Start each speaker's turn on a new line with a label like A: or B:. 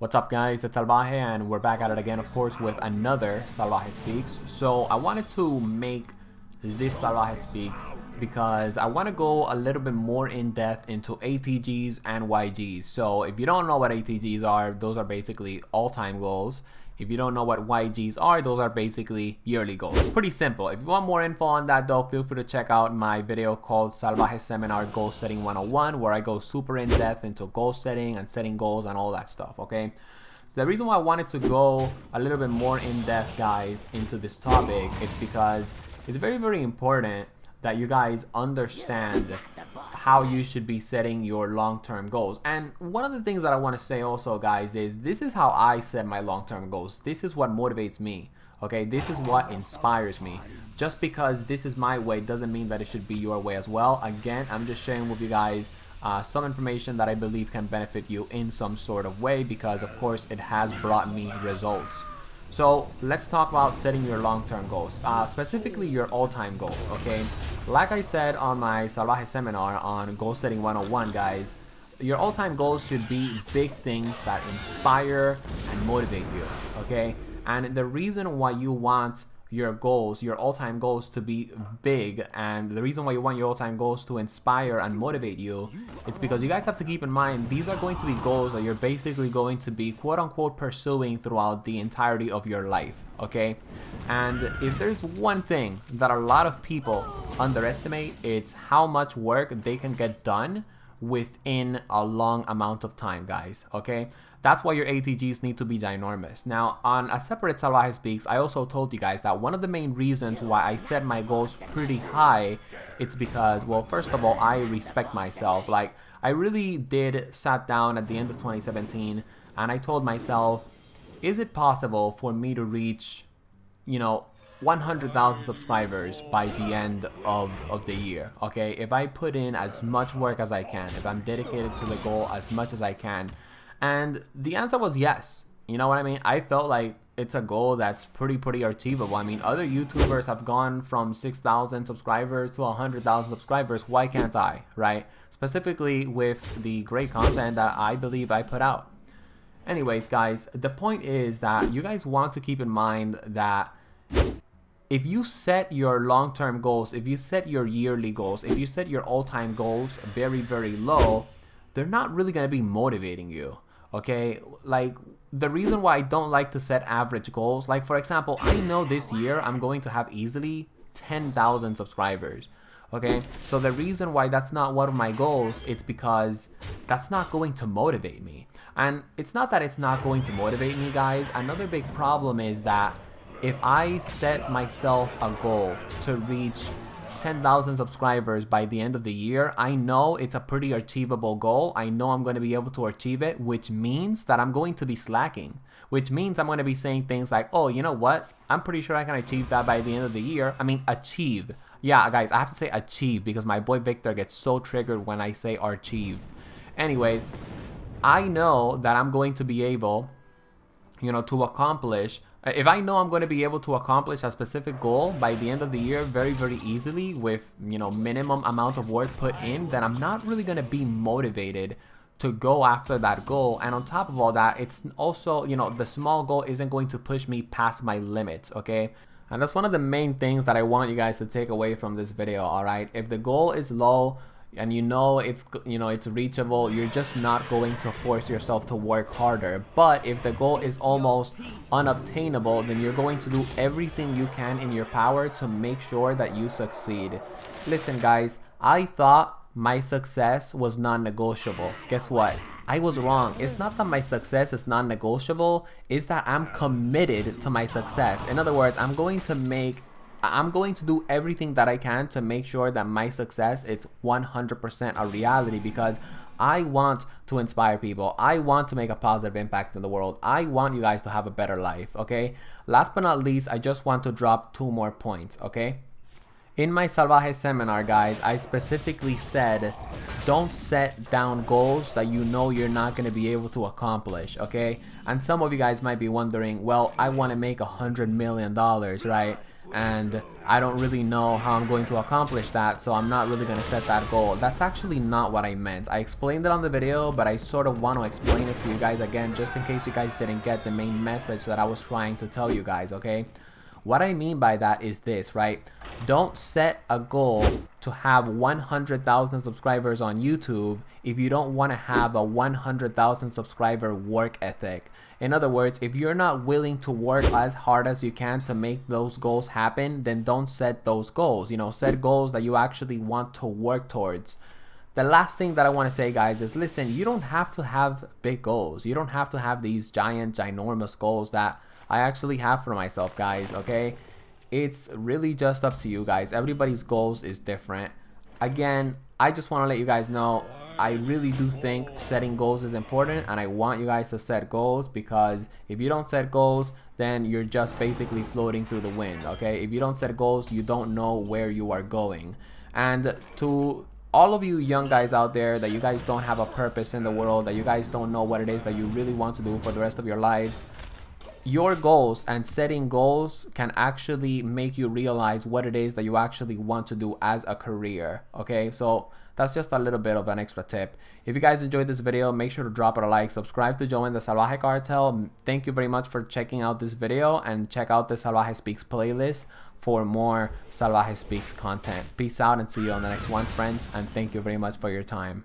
A: What's up guys, it's Salvajee and we're back at it again of course with another Salvajee Speaks. So I wanted to make this Salvajee Speaks because I want to go a little bit more in depth into ATGs and YGs. So if you don't know what ATGs are, those are basically all-time goals. If you don't know what YGs are, those are basically yearly goals. Pretty simple. If you want more info on that though, feel free to check out my video called Salvajee Seminar Goal Setting 101 where I go super in depth into goal setting and setting goals and all that stuff, okay? So the reason why I wanted to go a little bit more in depth, guys, into this topic is because it's very, very important that you guys understand how you should be setting your long-term goals. And one of the things that I want to say also, guys, is this is how I set my long-term goals. This is what motivates me. Okay, this is what inspires me. Just because this is my way doesn't mean that it should be your way as well. Again, I'm just sharing with you guys uh, some information that I believe can benefit you in some sort of way because of course it has brought me results. So let's talk about setting your long-term goals, uh, specifically your all-time goal, okay? Like I said on my Salvajee seminar on Goal Setting 101, guys, your all-time goals should be big things that inspire and motivate you, okay? And the reason why you want your goals, your all-time goals to be big. And the reason why you want your all-time goals to inspire and motivate you it's because you guys have to keep in mind these are going to be goals that you're basically going to be quote-unquote pursuing throughout the entirety of your life okay? And if there's one thing that a lot of people underestimate it's how much work they can get done within a long amount of time guys okay that's why your ATGs need to be ginormous. Now, on a separate Salvajee Speaks, I also told you guys that one of the main reasons why I set my goals pretty high, it's because, well, first of all, I respect myself. Like, I really did sat down at the end of 2017 and I told myself, is it possible for me to reach, you know, 100,000 subscribers by the end of, of the year, okay? If I put in as much work as I can, if I'm dedicated to the goal as much as I can, and the answer was yes. You know what I mean? I felt like it's a goal that's pretty, pretty achievable. I mean, other YouTubers have gone from 6,000 subscribers to 100,000 subscribers. Why can't I, right? Specifically with the great content that I believe I put out. Anyways, guys, the point is that you guys want to keep in mind that if you set your long-term goals, if you set your yearly goals, if you set your all-time goals very, very low, they're not really going to be motivating you okay? Like the reason why i don't like to set average goals like for example i know this year i'm going to have easily 10,000 subscribers okay? So the reason why that's not one of my goals it's because that's not going to motivate me. And it's not that it's not going to motivate me guys. Another big problem is that if i set myself a goal to reach 10,000 subscribers by the end of the year, I know it's a pretty achievable goal. I know I'm going to be able to achieve it, which means that I'm going to be slacking, which means I'm going to be saying things like, oh, you know what? I'm pretty sure I can achieve that by the end of the year. I mean, achieve. Yeah, guys, I have to say achieve because my boy Victor gets so triggered when I say achieved. Anyway, I know that I'm going to be able, you know, to accomplish if I know I'm going to be able to accomplish a specific goal by the end of the year very, very easily with, you know, minimum amount of work put in, then I'm not really going to be motivated to go after that goal. And on top of all that, it's also, you know, the small goal isn't going to push me past my limits, okay? And that's one of the main things that I want you guys to take away from this video, all right? If the goal is low, and you know it's you know it's reachable. You're just not going to force yourself to work harder. But if the goal is almost unobtainable then you're going to do everything you can in your power to make sure that you succeed. Listen guys i thought my success was non-negotiable. Guess what? I was wrong. It's not that my success is non-negotiable, it's that I'm committed to my success. In other words, I'm going to make I'm going to do everything that I can to make sure that my success is 100% a reality because I want to inspire people. I want to make a positive impact in the world. I want you guys to have a better life, okay? Last but not least, I just want to drop two more points, okay? In my Salvajee seminar, guys, I specifically said don't set down goals that you know you're not going to be able to accomplish, okay? And some of you guys might be wondering, well, I want to make a hundred million dollars, right? And I don't really know how I'm going to accomplish that so I'm not really going to set that goal. That's actually not what I meant. I explained it on the video but I sort of want to explain it to you guys again just in case you guys didn't get the main message that I was trying to tell you guys, okay? What I mean by that is this, right? Don't set a goal to have 100,000 subscribers on YouTube if you don't want to have a 100,000 subscriber work ethic. In other words, if you're not willing to work as hard as you can to make those goals happen, then don't set those goals. You know, set goals that you actually want to work towards. The last thing that I want to say, guys, is listen, you don't have to have big goals. You don't have to have these giant, ginormous goals that I actually have for myself, guys, okay? It's really just up to you guys. Everybody's goals is different. Again, I just want to let you guys know I really do think setting goals is important and I want you guys to set goals because if you don't set goals then you're just basically floating through the wind okay if you don't set goals you don't know where you are going and to all of you young guys out there that you guys don't have a purpose in the world that you guys don't know what it is that you really want to do for the rest of your lives your goals and setting goals can actually make you realize what it is that you actually want to do as a career okay? So that's just a little bit of an extra tip. If you guys enjoyed this video make sure to drop it a like subscribe to join the salvaje cartel. Thank you very much for checking out this video and check out the salvajee speaks playlist for more salvajee speaks content. Peace out and see you on the next one friends and thank you very much for your time